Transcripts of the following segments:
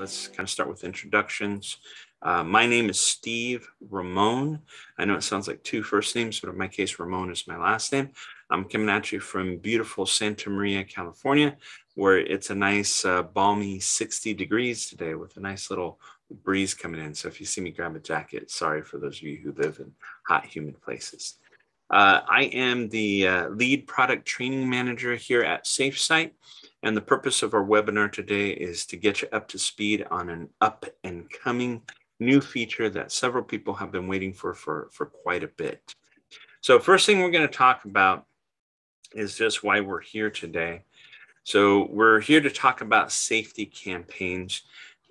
let's kind of start with introductions. Uh, my name is Steve Ramon. I know it sounds like two first names, but in my case, Ramon is my last name. I'm coming at you from beautiful Santa Maria, California, where it's a nice, uh, balmy 60 degrees today with a nice little breeze coming in. So if you see me grab a jacket, sorry for those of you who live in hot, humid places. Uh, I am the uh, lead product training manager here at Safesite. And the purpose of our webinar today is to get you up to speed on an up and coming new feature that several people have been waiting for for, for quite a bit. So first thing we're going to talk about is just why we're here today. So we're here to talk about safety campaigns.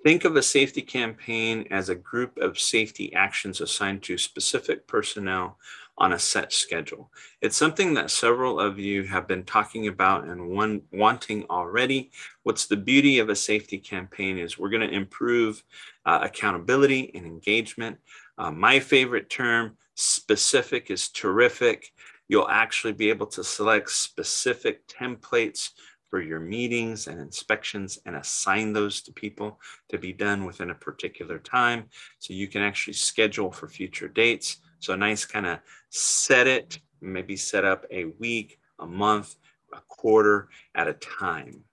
Think of a safety campaign as a group of safety actions assigned to specific personnel on a set schedule. It's something that several of you have been talking about and one, wanting already. What's the beauty of a safety campaign is we're going to improve uh, accountability and engagement. Uh, my favorite term, specific, is terrific. You'll actually be able to select specific templates for your meetings and inspections and assign those to people to be done within a particular time. So you can actually schedule for future dates. So a nice kind of set it, maybe set up a week, a month, a quarter at a time.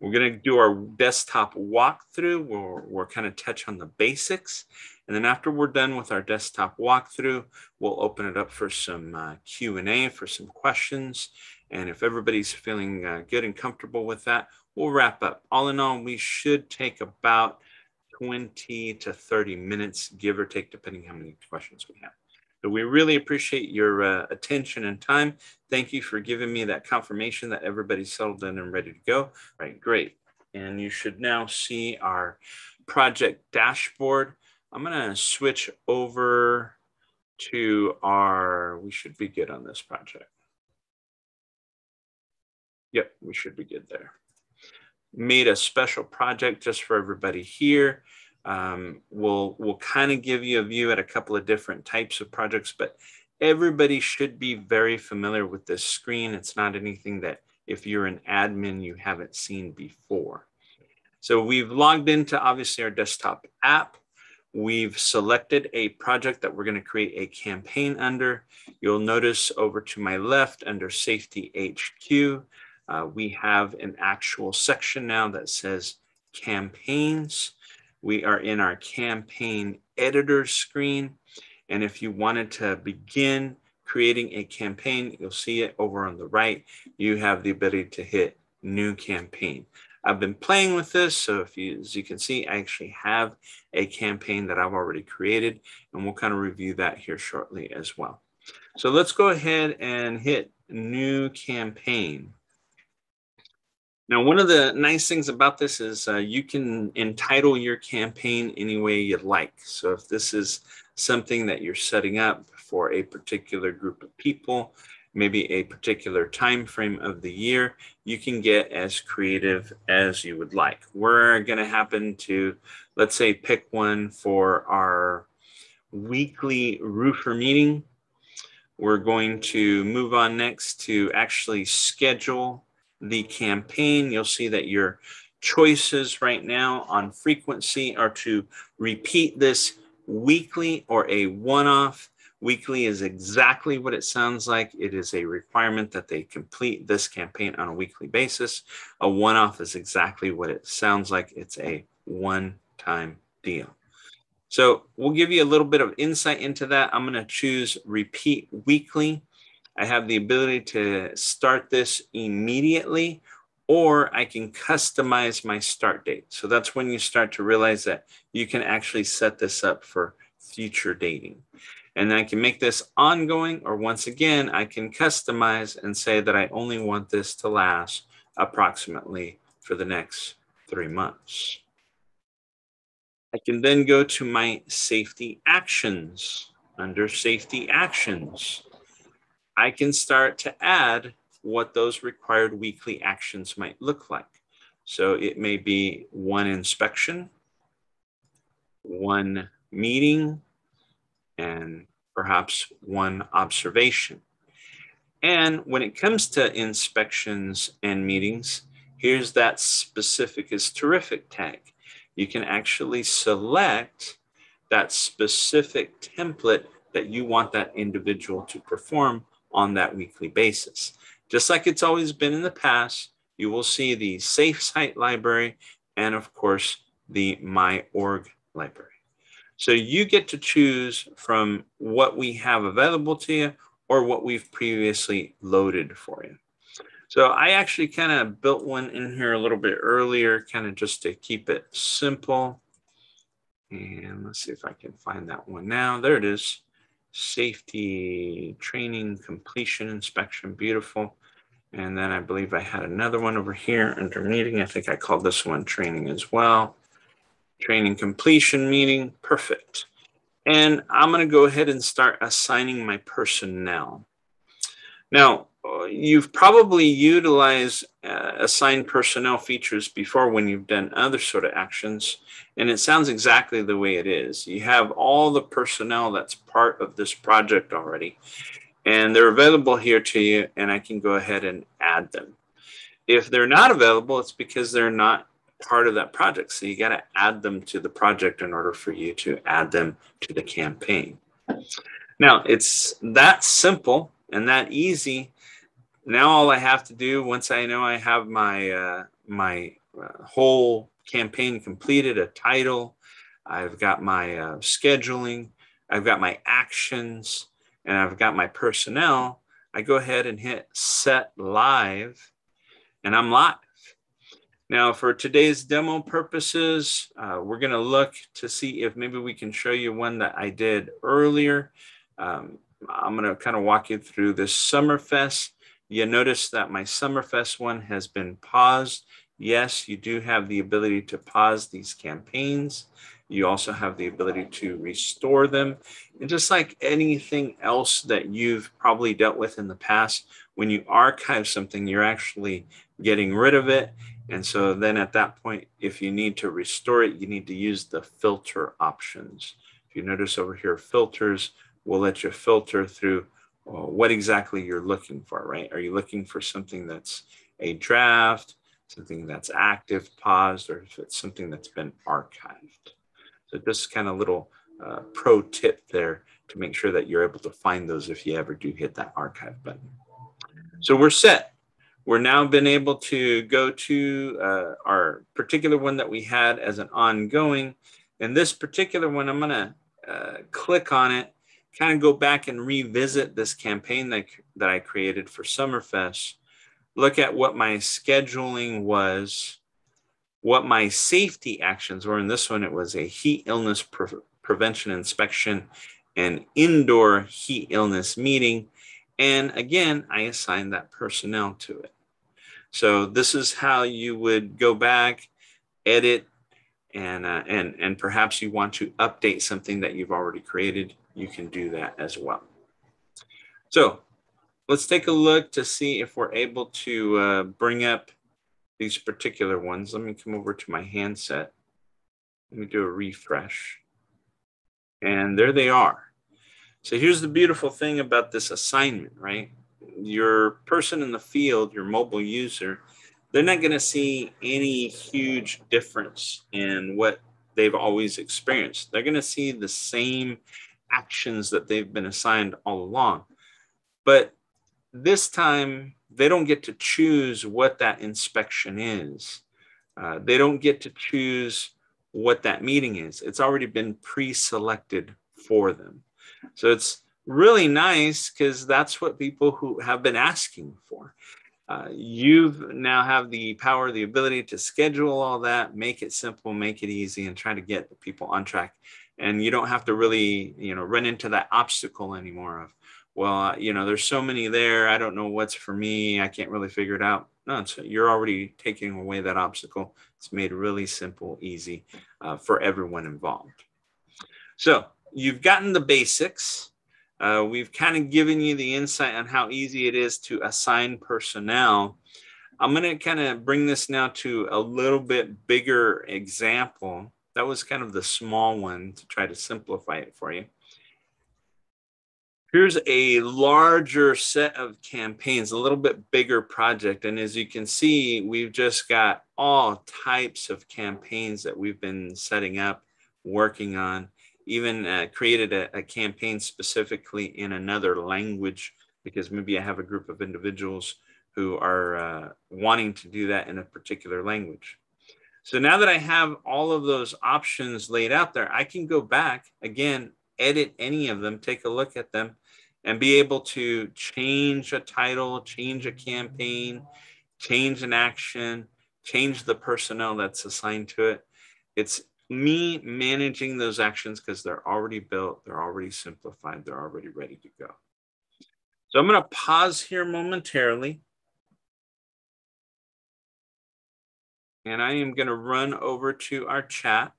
We're going to do our desktop walkthrough. We'll, we'll kind of touch on the basics. And then after we're done with our desktop walkthrough, we'll open it up for some uh, Q&A, for some questions. And if everybody's feeling uh, good and comfortable with that, we'll wrap up. All in all, we should take about 20 to 30 minutes, give or take, depending how many questions we have. So we really appreciate your uh, attention and time. Thank you for giving me that confirmation that everybody's settled in and ready to go. All right, great. And you should now see our project dashboard. I'm gonna switch over to our, we should be good on this project. Yep, we should be good there. Made a special project just for everybody here. Um, we'll we'll kind of give you a view at a couple of different types of projects, but everybody should be very familiar with this screen. It's not anything that if you're an admin, you haven't seen before. So we've logged into obviously our desktop app. We've selected a project that we're going to create a campaign under. You'll notice over to my left under Safety HQ, uh, we have an actual section now that says campaigns. We are in our campaign editor screen. And if you wanted to begin creating a campaign, you'll see it over on the right. You have the ability to hit new campaign. I've been playing with this. So if you, as you can see, I actually have a campaign that I've already created and we'll kind of review that here shortly as well. So let's go ahead and hit new campaign. Now, one of the nice things about this is uh, you can entitle your campaign any way you like. So if this is something that you're setting up for a particular group of people, maybe a particular time frame of the year, you can get as creative as you would like. We're going to happen to, let's say, pick one for our weekly roofer meeting. We're going to move on next to actually schedule the campaign, you'll see that your choices right now on frequency are to repeat this weekly or a one-off. Weekly is exactly what it sounds like. It is a requirement that they complete this campaign on a weekly basis. A one-off is exactly what it sounds like. It's a one-time deal. So we'll give you a little bit of insight into that. I'm going to choose repeat weekly. I have the ability to start this immediately, or I can customize my start date. So that's when you start to realize that you can actually set this up for future dating. And I can make this ongoing, or once again, I can customize and say that I only want this to last approximately for the next three months. I can then go to my safety actions. Under safety actions, I can start to add what those required weekly actions might look like. So it may be one inspection, one meeting, and perhaps one observation. And when it comes to inspections and meetings, here's that specific is terrific tag. you can actually select that specific template that you want that individual to perform on that weekly basis. Just like it's always been in the past, you will see the Safesite library and, of course, the My Org library. So you get to choose from what we have available to you or what we've previously loaded for you. So I actually kind of built one in here a little bit earlier, kind of just to keep it simple. And let's see if I can find that one now. There it is. Safety training completion inspection. Beautiful. And then I believe I had another one over here under meeting. I think I called this one training as well. Training completion meeting. Perfect. And I'm going to go ahead and start assigning my personnel. Now, you've probably utilized uh, assigned personnel features before when you've done other sort of actions, and it sounds exactly the way it is. You have all the personnel that's part of this project already, and they're available here to you, and I can go ahead and add them. If they're not available, it's because they're not part of that project. So you got to add them to the project in order for you to add them to the campaign. Now, it's that simple and that easy. Now all I have to do once I know I have my uh, my uh, whole campaign completed, a title, I've got my uh, scheduling, I've got my actions, and I've got my personnel. I go ahead and hit set live, and I'm live. Now, for today's demo purposes, uh, we're going to look to see if maybe we can show you one that I did earlier. Um, I'm going to kind of walk you through this Summerfest. You notice that my Summerfest one has been paused. Yes, you do have the ability to pause these campaigns. You also have the ability to restore them. And just like anything else that you've probably dealt with in the past, when you archive something, you're actually getting rid of it. And so then at that point, if you need to restore it, you need to use the filter options. If you notice over here, filters, will let you filter through uh, what exactly you're looking for, right? Are you looking for something that's a draft, something that's active, paused, or if it's something that's been archived? So just kind of little uh, pro tip there to make sure that you're able to find those if you ever do hit that archive button. So we're set. We're now been able to go to uh, our particular one that we had as an ongoing. And this particular one, I'm gonna uh, click on it kind of go back and revisit this campaign that, that I created for Summerfest, look at what my scheduling was, what my safety actions were. In this one, it was a heat illness pre- prevention inspection and indoor heat illness meeting. And again, I assigned that personnel to it. So this is how you would go back, edit, and, uh, and, and perhaps you want to update something that you've already created you can do that as well. So let's take a look to see if we're able to uh, bring up these particular ones. Let me come over to my handset. Let me do a refresh. And there they are. So here's the beautiful thing about this assignment, right? Your person in the field, your mobile user, they're not going to see any huge difference in what they've always experienced. They're going to see the same actions that they've been assigned all along. But this time, they don't get to choose what that inspection is. Uh, they don't get to choose what that meeting is. It's already been pre selected for them. So it's really nice because that's what people who have been asking for. Uh, you now have the power, the ability to schedule all that, make it simple, make it easy, and try to get the people on track and you don't have to really you know run into that obstacle anymore of well you know there's so many there i don't know what's for me i can't really figure it out. No so you're already taking away that obstacle. It's made really simple easy uh, for everyone involved. So you've gotten the basics. Uh, we've kind of given you the insight on how easy it is to assign personnel. I'm going to kind of bring this now to a little bit bigger example that was kind of the small one to try to simplify it for you. Here's a larger set of campaigns, a little bit bigger project. And as you can see, we've just got all types of campaigns that we've been setting up, working on, even uh, created a, a, campaign specifically in another language because maybe I have a group of individuals who are uh, wanting to do that in a particular language. So now that I have all of those options laid out there, I can go back again, edit any of them, take a look at them, and be able to change a title, change a campaign, change an action, change the personnel that's assigned to it. It's me managing those actions because they're already built, they're already simplified, they're already ready to go. So I'm going to pause here momentarily. And I am going to run over to our chat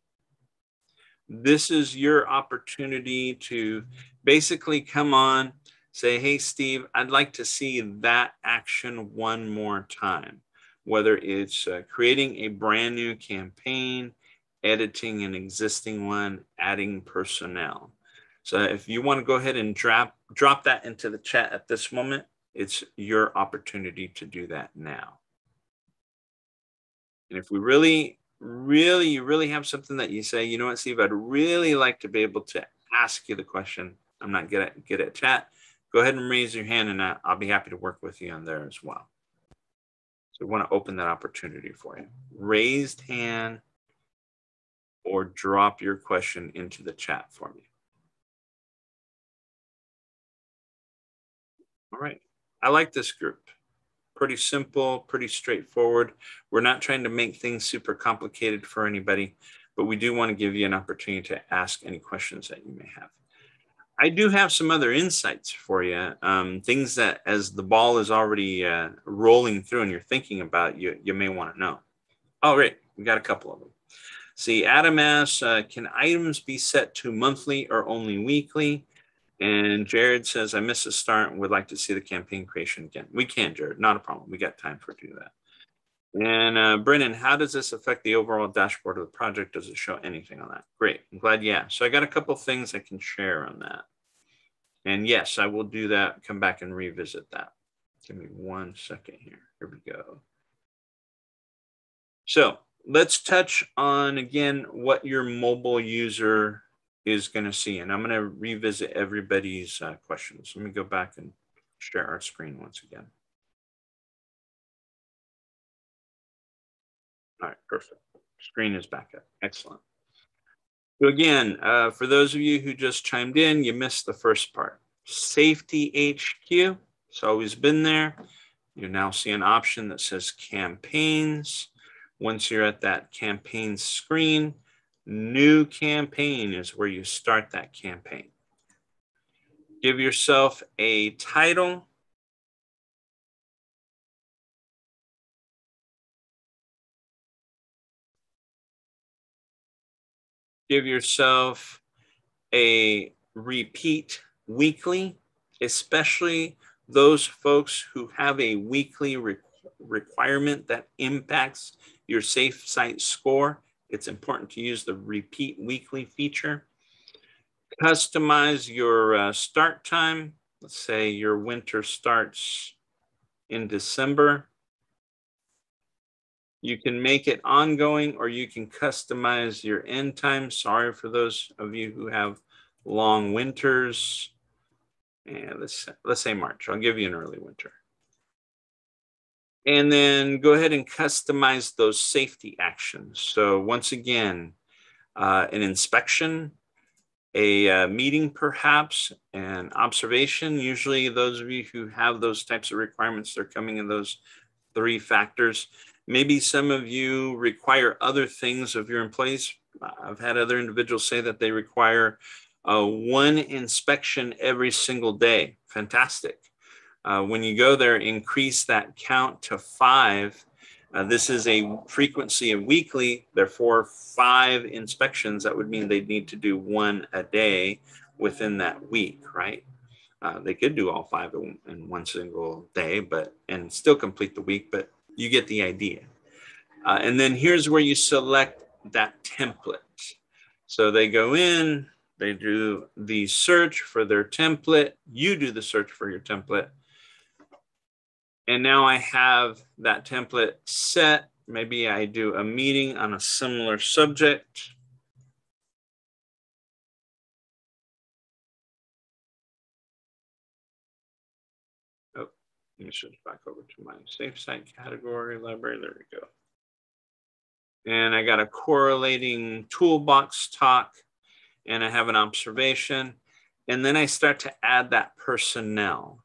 this is your opportunity to basically come on, say, hey, Steve, I'd like to see that action one more time, whether it's uh, creating a brand new campaign, editing an existing one, adding personnel. So if you want to go ahead and drop, drop that into the chat at this moment, it's your opportunity to do that now. And if we really really, you really have something that you say, you know what, Steve, I'd really like to be able to ask you the question. I'm not good at good at chat. Go ahead and raise your hand and I'll be happy to work with you on there as well. So we want to open that opportunity for you. Raised hand or drop your question into the chat for me. All right. I like this group pretty simple, pretty straightforward. We're not trying to make things super complicated for anybody, but we do want to give you an opportunity to ask any questions that you may have. I do have some other insights for you, um, things that as the ball is already uh, rolling through and you're thinking about, you, you may want to know. Oh, great. We got a couple of them. See, Adam asks, uh, can items be set to monthly or only weekly? And Jared says, I missed the start and would like to see the campaign creation again. We can, Jared, not a problem. We got time for do that. And uh, Brennan, how does this affect the overall dashboard of the project? Does it show anything on that? Great, I'm glad, yeah. So I got a couple things I can share on that. And yes, I will do that, come back and revisit that. Give me one second here. Here we go. So let's touch on, again, what your mobile user is going to see. And I'm going to revisit everybody's uh, questions. Let me go back and share our screen once again. All right, perfect. Screen is back up. Excellent. So again, uh, for those of you who just chimed in, you missed the first part. Safety HQ, it's always been there. You now see an option that says campaigns. Once you're at that campaign screen, New campaign is where you start that campaign. Give yourself a title. Give yourself a repeat weekly, especially those folks who have a weekly re requirement that impacts your safe site score it's important to use the repeat weekly feature. Customize your uh, start time. Let's say your winter starts in December. You can make it ongoing or you can customize your end time. Sorry for those of you who have long winters. And let's, let's say March. I'll give you an early winter and then go ahead and customize those safety actions. So once again, uh, an inspection, a uh, meeting perhaps, an observation. Usually those of you who have those types of requirements, they're coming in those three factors. Maybe some of you require other things of your employees. I've had other individuals say that they require uh, one inspection every single day. Fantastic. Uh, when you go there, increase that count to five. Uh, this is a frequency of weekly, therefore, five inspections. That would mean they'd need to do one a day within that week, right? Uh, they could do all five in, one single day, but and still complete the week, but you get the idea. Uh, and then here's where you select that template. So they go in, They do the search for their template. You do the search for your template. And now I have that template set. Maybe I do a meeting on a similar subject. Oh, let me switch back over to my safe site category library. There we go. And I got a correlating toolbox talk and I have an observation. And then I start to add that personnel.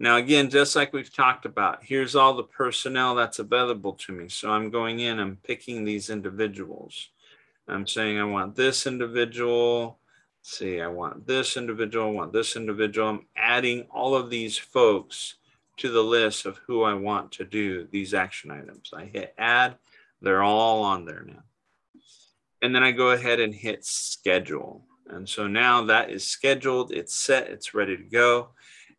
Now, again, just like we've talked about, here's all the personnel that's available to me. So I'm going in, I'm picking these individuals. I'm saying I want this individual. Let's see, I want this individual, I want this individual. I'm adding all of these folks to the list of who I want to do these action items. I hit add, they're all on there now and then I go ahead and hit schedule. And so now that is scheduled, it's set, it's ready to go.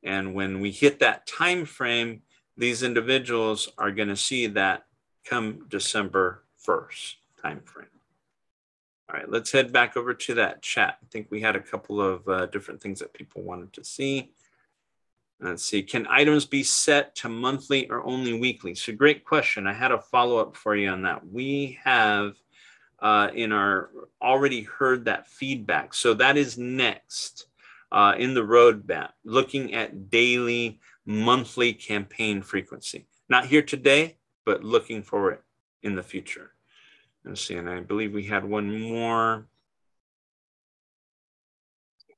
And when we hit that time frame, these individuals are going to see that come December 1st time frame. All right, let's head back over to that chat. I think we had a couple of uh, different things that people wanted to see. Let's see, can items be set to monthly or only weekly? So great question. I had a follow-up for you on that. We have uh, in our already heard that feedback. So that is next uh, in the roadmap, looking at daily, monthly campaign frequency. Not here today, but looking for it in the future. Let's see, and I believe we had one more.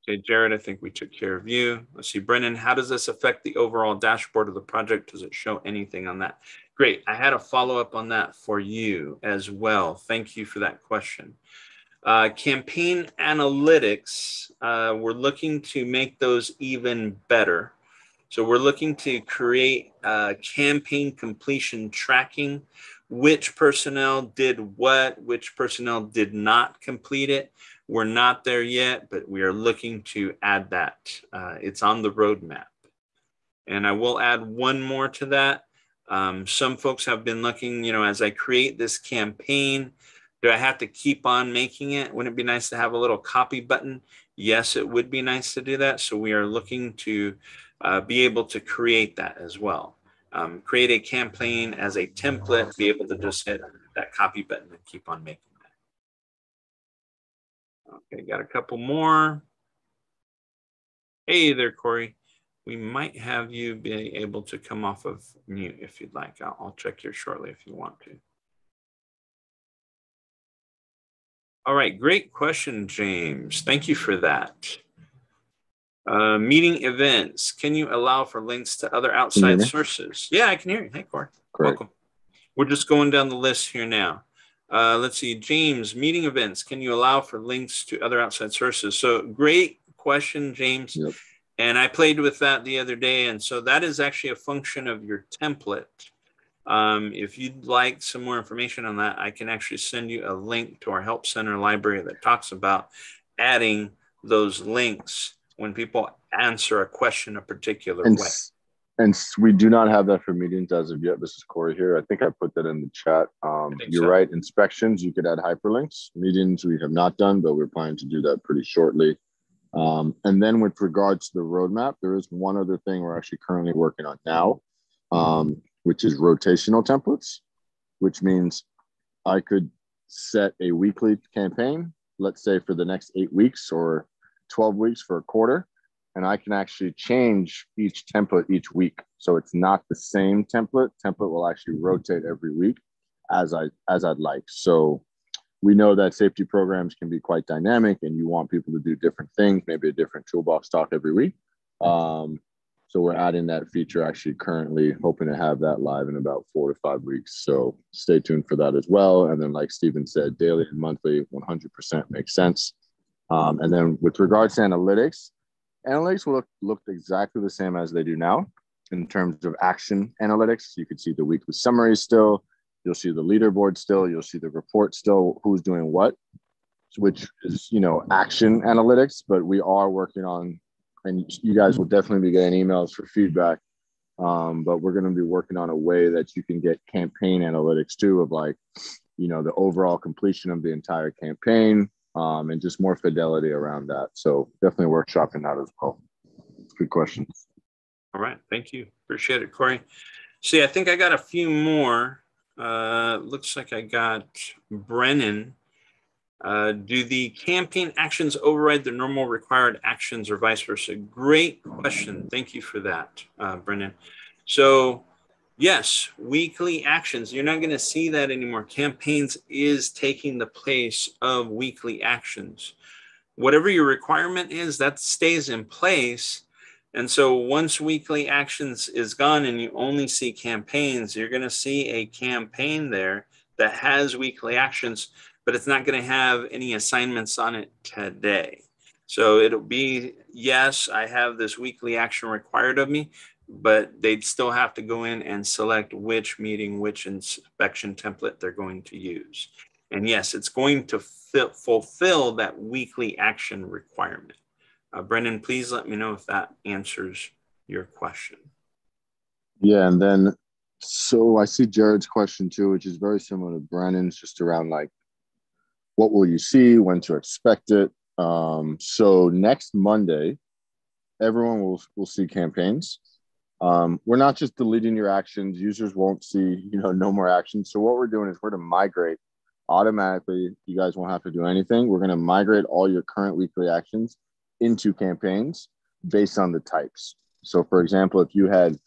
Okay, Jared, I think we took care of you. Let's see, Brennan, how does this affect the overall dashboard of the project? Does it show anything on that? Great. I had a follow up on that for you as well. Thank you for that question. Uh, campaign analytics, uh, we're looking to make those even better. So we're looking to create uh, campaign completion tracking, which personnel did what, which personnel did not complete it. We're not there yet, but we are looking to add that. Uh, it's on the roadmap. And I will add one more to that. Um, some folks have been looking, you know, as I create this campaign, do I have to keep on making it? Wouldn't it be nice to have a little copy button? Yes, it would be nice to do that. So we are looking to uh, be able to create that as well. Um, create a campaign as a template, be able to just hit that copy button and keep on making that. Okay, got a couple more. Hey there, Corey we might have you be able to come off of mute if you'd like. I'll, I'll check here shortly if you want to. All right, great question, James. Thank you for that. Uh, meeting events. Can you allow for links to other outside sources? Yeah, I can hear you. Hey, Corey. Welcome. We're just going down the list here now. Uh, let's see, James, meeting events. Can you allow for links to other outside sources? So great question, James. Yep. And I played with that the other day. And so that is actually a function of your template. Um, if you'd like some more information on that, I can actually send you a link to our Help Center library that talks about adding those links when people answer a question a particular and, way. And we do not have that for meetings as of yet. This is Corey here. I think I put that in the chat. Um, you're so. right. Inspections, you could add hyperlinks. Meetings, we have not done, but we're planning to do that pretty shortly. Um, and then with regards to the roadmap, there is one other thing we're actually currently working on now, um, which is rotational templates, which means I could set a weekly campaign, let's say for the next eight weeks or 12 weeks for a quarter, and I can actually change each template each week. So it's not the same template. Template will actually rotate every week as I as I'd like. So we know that safety programs can be quite dynamic and you want people to do different things, maybe a different toolbox talk every week. Um, so we're adding that feature actually currently, hoping to have that live in about four to five weeks. So stay tuned for that as well. And then, like Stephen said, daily and monthly, 100% makes sense. Um, and then with regards to analytics, analytics will look, look exactly the same as they do now in terms of action analytics. You can see the weekly summary still. You'll see the leaderboard still. You'll see the report still, who's doing what, which is, you know, action analytics. But we are working on, and you guys will definitely be getting emails for feedback. Um, but we're going to be working on a way that you can get campaign analytics too, of like, you know, the overall completion of the entire campaign, um, and just more fidelity around that. So definitely workshopping that as well. Good questions. All right. Thank you. Appreciate it, Corey. See, I think I got a few more. Uh, looks like I got Brennan. Uh, do the campaign actions override the normal required actions or vice versa? Great question. Thank you for that, uh, Brennan. So, yes, weekly actions. You're not going to see that anymore. Campaigns is taking the place of weekly actions. Whatever your requirement is, that stays in place and so once weekly actions is gone and you only see campaigns, you're going to see a campaign there that has weekly actions, but it's not going to have any assignments on it today. So it'll be, yes, I have this weekly action required of me, but they'd still have to go in and select which meeting, which inspection template they're going to use. And yes, it's going to fulfill that weekly action requirement. Uh, Brendan, please let me know if that answers your question. Yeah, and then so I see Jared's question too, which is very similar to Brennan's, just around like what will you see, when to expect it. Um, so next Monday, everyone will will see campaigns. Um, we're not just deleting your actions; users won't see, you know, no more actions. So what we're doing is we're to migrate automatically. You guys won't have to do anything. We're going to migrate all your current weekly actions into campaigns based on the types. So for example, if you had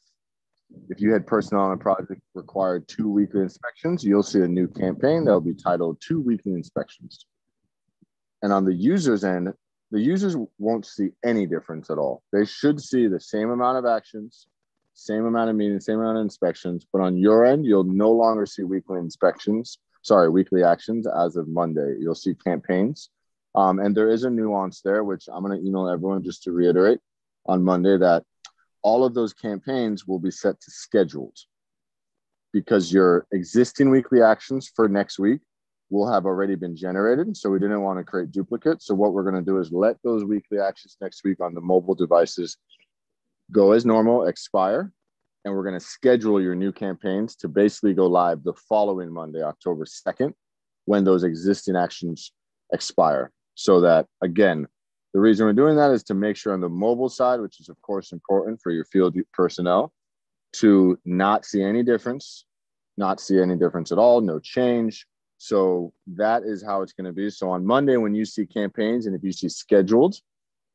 if you had personnel on a project required two weekly inspections, you'll see a new campaign that'll be titled two weekly inspections. And on the user's end, the users won't see any difference at all. They should see the same amount of actions, same amount of meetings, same amount of inspections, but on your end, you'll no longer see weekly inspections, sorry, weekly actions as of Monday. You'll see campaigns um, and there is a nuance there, which I'm going to email everyone just to reiterate on Monday that all of those campaigns will be set to scheduled because your existing weekly actions for next week will have already been generated. So we didn't want to create duplicates. So what we're going to do is let those weekly actions next week on the mobile devices go as normal, expire, and we're going to schedule your new campaigns to basically go live the following Monday, October 2nd, when those existing actions expire so that again the reason we're doing that is to make sure on the mobile side which is of course important for your field personnel to not see any difference not see any difference at all no change. So that is how it's going to be. So on monday when you see campaigns and if you see scheduled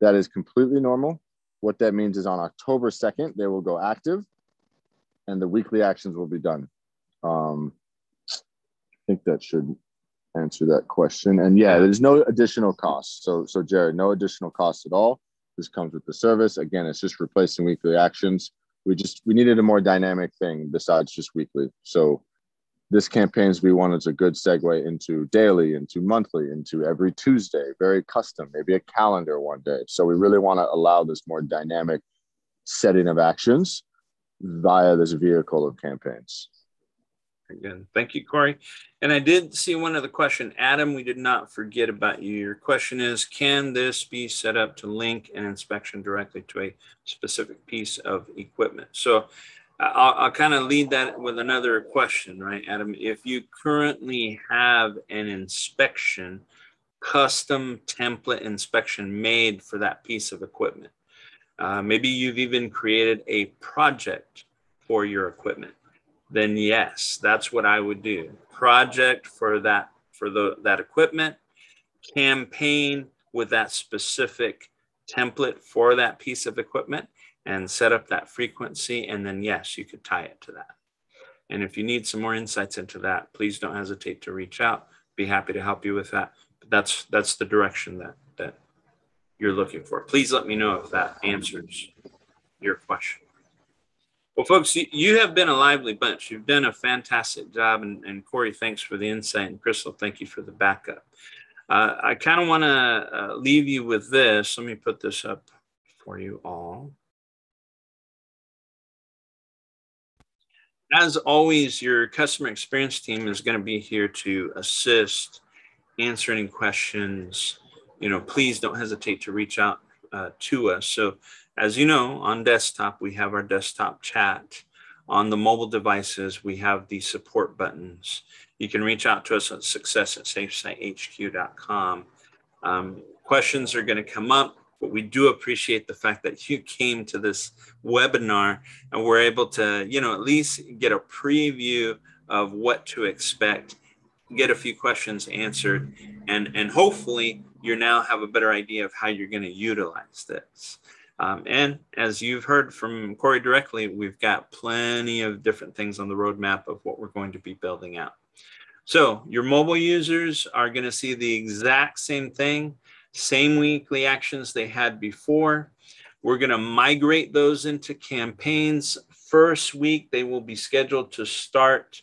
that is completely normal. What that means is on october 2nd they will go active and the weekly actions will be done. Um, i think that should answer that question. And yeah, there's no additional cost. So, so Jared, no additional cost at all. This comes with the service. Again, it's just replacing weekly actions. We just we needed a more dynamic thing besides just weekly. So this campaigns we wanted a good segue into daily, into monthly, into every Tuesday, very custom, maybe a calendar one day. So we really want to allow this more dynamic setting of actions via this vehicle of campaigns. Again, thank you, Corey. And I did see one other question. Adam, we did not forget about you. Your question is, can this be set up to link an inspection directly to a specific piece of equipment? So I'll, I'll kind of lead that with another question, right, Adam? If you currently have an inspection, custom template inspection made for that piece of equipment, uh, maybe you've even created a project for your equipment then yes, that's what I would do. Project for that for the that equipment, campaign with that specific template for that piece of equipment and set up that frequency and then yes, you could tie it to that. And if you need some more insights into that, please don't hesitate to reach out. Be happy to help you with that. But that's that's the direction that that you're looking for. Please let me know if that answers your question. Well, folks, you, have been a lively bunch. You've done a fantastic job. And, and Corey, thanks for the insight. And Crystal, thank you for the backup. Uh, I kind of want to uh, leave you with this. Let me put this up for you all. As always, your customer experience team is going to be here to assist, answer any questions. You know, please don't hesitate to reach out uh, to us. So as you know, on desktop, we have our desktop chat. On the mobile devices, we have the support buttons. You can reach out to us at success at safesitehq.com. Um, questions are going to come up, but we do appreciate the fact that you came to this webinar and we're able to, you know, at least get a preview of what to expect, get a few questions answered, and, and hopefully you now have a better idea of how you're going to utilize this. Um, and as you've heard from Corey directly, we've got plenty of different things on the roadmap of what we're going to be building out. So your mobile users are going to see the exact same thing, same weekly actions they had before. We're going to migrate those into campaigns. First week, they will be scheduled to start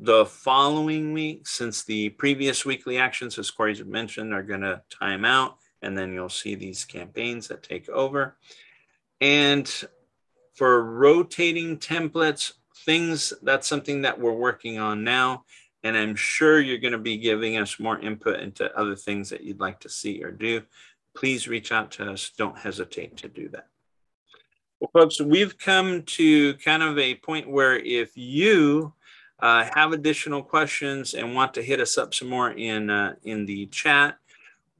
the following week since the previous weekly actions, as Corey mentioned, are going to time out and then you'll see these campaigns that take over. And for rotating templates, things that's something that we're working on now. And I'm sure you're going to be giving us more input into other things that you'd like to see or do. Please reach out to us. Don't hesitate to do that. Well, folks, we've come to kind of a point where if you uh, have additional questions and want to hit us up some more in uh, in the chat,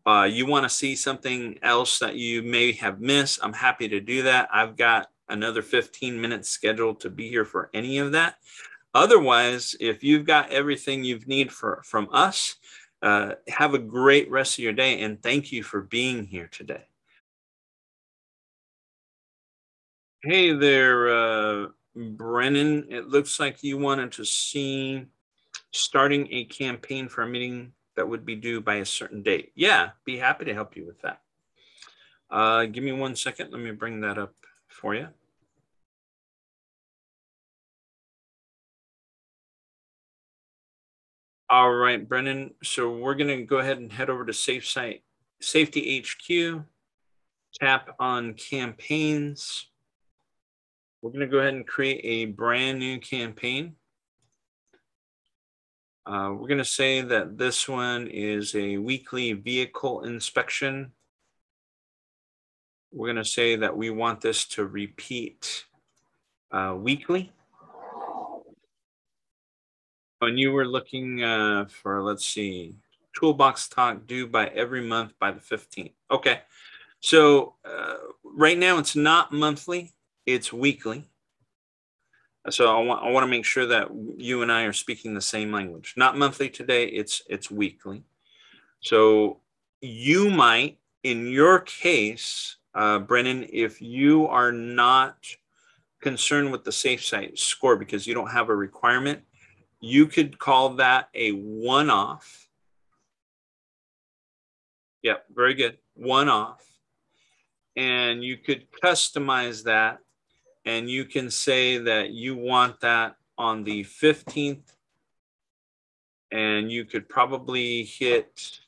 uh, you want to see something else that you may have missed, I'm happy to do that. I've got another 15 minutes scheduled to be here for any of that. Otherwise, if you've got everything you need for from us, uh, have a great rest of your day and thank you for being here today. Hey there, uh, Brennan. It looks like you wanted to see starting a campaign for a meeting that would be due by a certain date. Yeah, be happy to help you with that. Uh, give me one second. Let me bring that up for you. All right, Brennan. So we're going to go ahead and head over to Safesite Safety HQ, tap on campaigns. We're going to go ahead and create a brand new campaign. Uh, we're going to say that this one is a weekly vehicle inspection. We're going to say that we want this to repeat uh, weekly. When you were looking uh, for, let's see, toolbox talk due by every month by the 15th. Okay. So uh, right now it's not monthly, it's weekly. So I want I want to make sure that you and I are speaking the same language. Not monthly today, it's it's weekly. So you might, in your case, uh, Brennan, if you are not concerned with the safe site score because you don't have a requirement, you could call that a one-off. Yep, very good. One-off. And you could customize that and you can say that you want that on the 15th and you could probably hit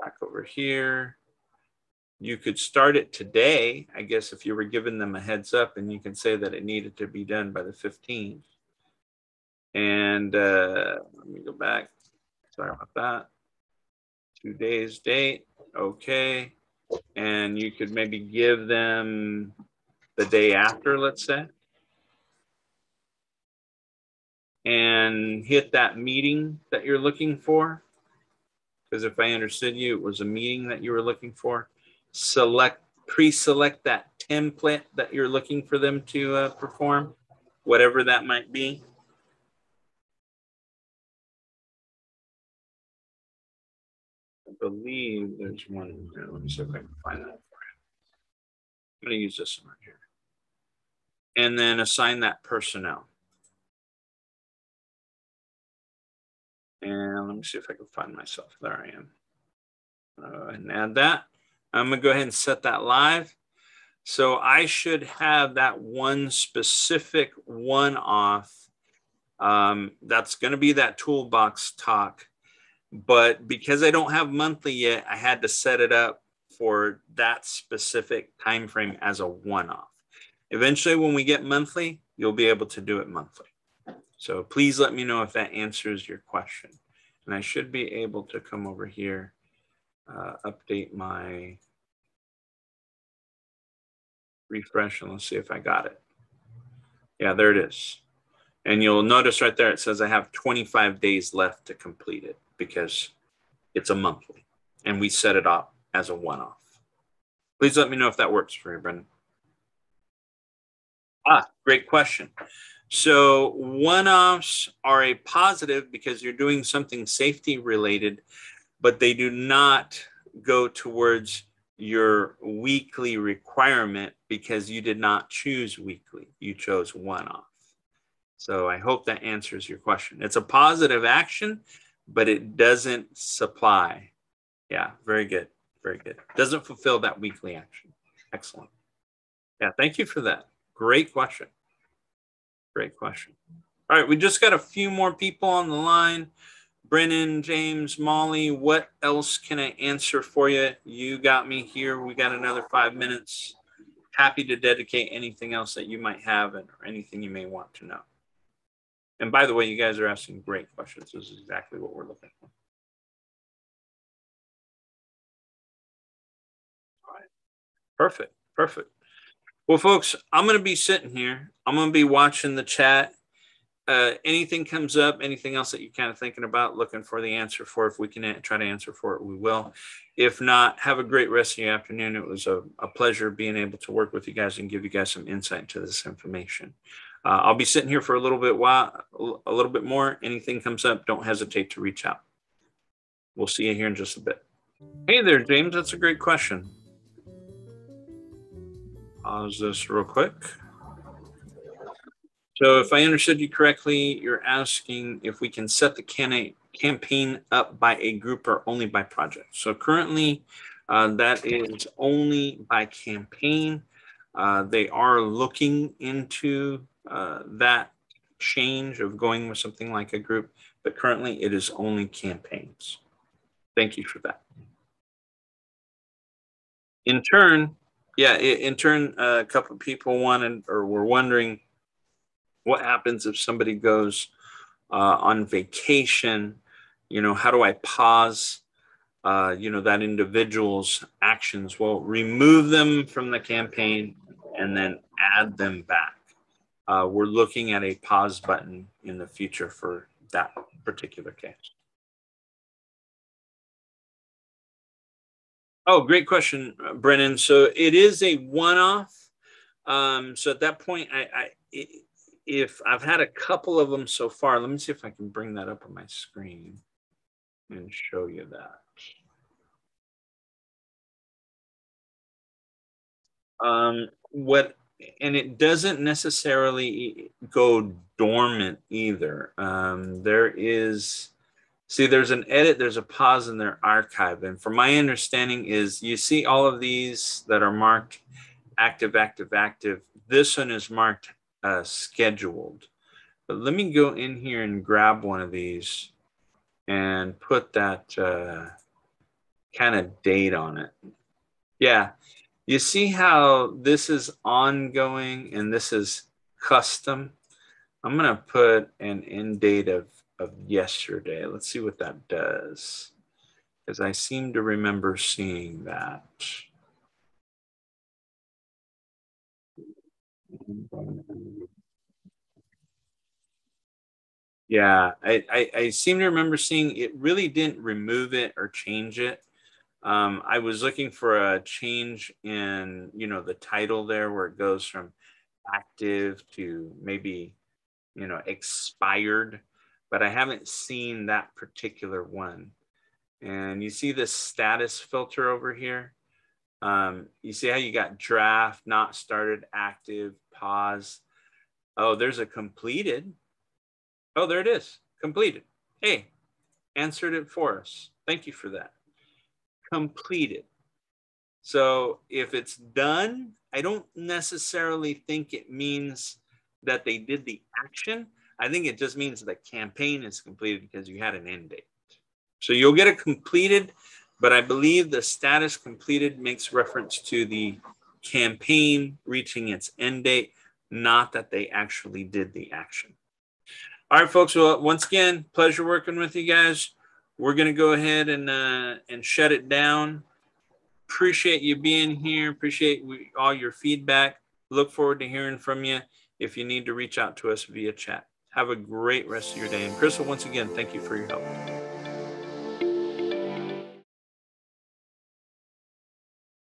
back over here. You could start it today, I guess, if you were giving them a heads up and you can say that it needed to be done by the 15th. And uh, let me go back. Sorry about that. Today's date. Okay. And you could maybe give them the day after, let's say, and hit that meeting that you're looking for. Because if I understood you, it was a meeting that you were looking for. Select, pre-select that template that you're looking for them to uh, perform, whatever that might be. I believe there's one in there. Let me see if I can find that for you. I'm going to use this one right here and then assign that personnel. And let me see if I can find myself. There I am. Uh, and add that. I'm gonna go ahead and set that live. So I should have that one specific one off. Um, that's gonna be that toolbox talk. But because I don't have monthly yet, I had to set it up for that specific time frame as a one off. Eventually, when we get monthly, you'll be able to do it monthly. So please let me know if that answers your question. And I should be able to come over here, uh, update my refresh and let's see if I got it. Yeah, there it is. And you'll notice right there, it says I have 25 days left to complete it because it's a monthly. and we set it up as a one-off. Please let me know if that works for you, Brendan. Ah, great question. So one-offs are a positive because you're doing something safety related, but they do not go towards your weekly requirement because you did not choose weekly. You chose one-off. So I hope that answers your question. It's a positive action, but it doesn't supply. Yeah, very good. Very good. Doesn't fulfill that weekly action. Excellent. Yeah, thank you for that. Great question. Great question. All right, we just got a few more people on the line. Brennan, James, Molly, what else can I answer for you? You got me here. We got another five minutes. Happy to dedicate anything else that you might have and or anything you may want to know. And by the way, you guys are asking great questions. This is exactly what we're looking for. All right. Perfect. Perfect. Well, folks, I'm going to be sitting here. I'm going to be watching the chat. Uh, anything comes up, anything else that you're kind of thinking about, looking for the answer for, if we can try to answer for it, we will. If not, have a great rest of your afternoon. It was a, a pleasure being able to work with you guys and give you guys some insight into this information. Uh, I'll be sitting here for a little bit while, a little bit more. Anything comes up, don't hesitate to reach out. We'll see you here in just a bit. Hey there, James. That's a great question. Pause this real quick. So if I understood you correctly, you're asking if we can set the campaign up by a group or only by project. So currently, uh, that is only by campaign. Uh, they are looking into uh, that change of going with something like a group, but currently it is only campaigns. Thank you for that. In turn, yeah, in turn, a couple of people wanted or were wondering what happens if somebody goes uh, on vacation. You know, how do I pause? Uh, you know that individual's actions. Well, remove them from the campaign and then add them back. Uh, we're looking at a pause button in the future for that particular case. Oh, great question, uh, Brennan. So it is a one-off. Um, so at that point, I, I, if I've had a couple of them so far, let me see if I can bring that up on my screen and show you that. Um, what and it doesn't necessarily go dormant either. Um, there is See, there's an edit, there's a pause in their archive. And from my understanding is you see all of these that are marked active, active, active. This one is marked uh, scheduled. But let me go in here and grab one of these and put that uh, kind of date on it. Yeah, you see how this is ongoing and this is custom. I'm going to put an end date of of yesterday. Let's see what that does. Because I seem to remember seeing that. Yeah, I, I, I, seem to remember seeing it really didn't remove it or change it. Um, I was looking for a change in, you know, the title there where it goes from active to maybe, you know, expired but I haven't seen that particular one. And you see this status filter over here. Um, you see how you got draft, not started, active, pause. Oh, there's a completed. Oh, there it is, completed. Hey, answered it for us. Thank you for that. Completed. So if it's done, I don't necessarily think it means that they did the action. I think it just means the campaign is completed because you had an end date. So you'll get it completed, but I believe the status completed makes reference to the campaign reaching its end date, not that they actually did the action. All right, folks. Well, once again, pleasure working with you guys. We're going to go ahead and uh, and shut it down. Appreciate you being here. Appreciate all your feedback. Look forward to hearing from you. If you need to reach out to us via chat. Have a great rest of your day. And Crystal, once again, thank you for your help.